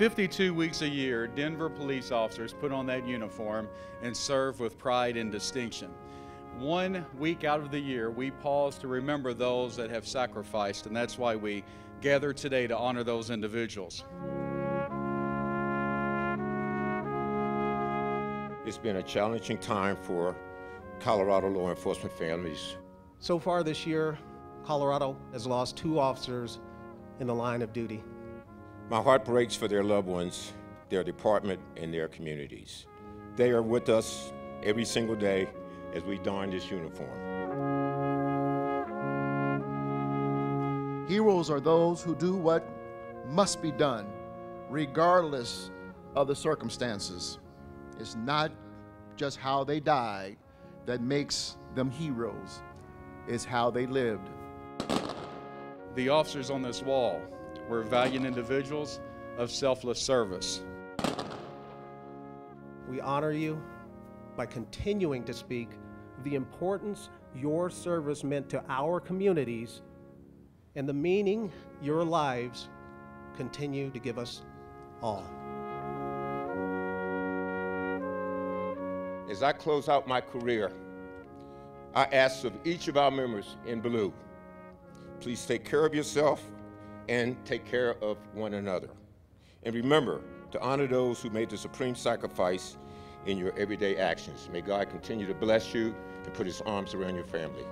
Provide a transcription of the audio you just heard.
52 weeks a year, Denver police officers put on that uniform and serve with pride and distinction. One week out of the year, we pause to remember those that have sacrificed, and that's why we gather today to honor those individuals. It's been a challenging time for Colorado law enforcement families. So far this year, Colorado has lost two officers in the line of duty. My heart breaks for their loved ones, their department, and their communities. They are with us every single day as we don this uniform. Heroes are those who do what must be done, regardless of the circumstances. It's not just how they died that makes them heroes, it's how they lived. The officers on this wall were valiant individuals of selfless service. We honor you by continuing to speak of the importance your service meant to our communities and the meaning your lives continue to give us all. As I close out my career, I ask of each of our members in blue, please take care of yourself and take care of one another. And remember to honor those who made the supreme sacrifice in your everyday actions. May God continue to bless you and put his arms around your family.